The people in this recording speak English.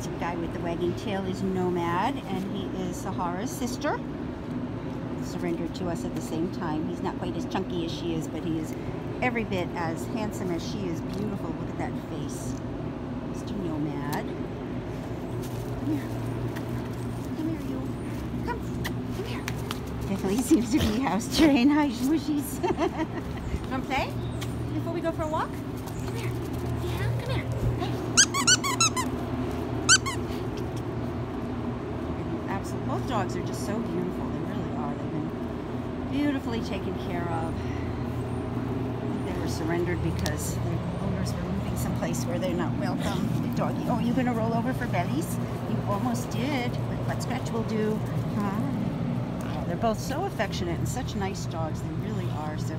handsome guy with the wagging tail is Nomad, and he is Sahara's sister. Surrendered to us at the same time. He's not quite as chunky as she is, but he is every bit as handsome as she is beautiful. Look at that face. Mr. Nomad. Come here. Come here, you. Come. Come here. Definitely seems to be house trained. Hi, smooshies. Want to play? Before we go for a walk? Come here. Yeah, come here. Absolutely. Both dogs are just so beautiful. They really are. They've been beautifully taken care of. They were surrendered because their owners were moving someplace where they're not welcome. The doggy. Oh, you're gonna roll over for bellies? You almost did. What Scratch will do. Huh? They're both so affectionate and such nice dogs. They really are. So.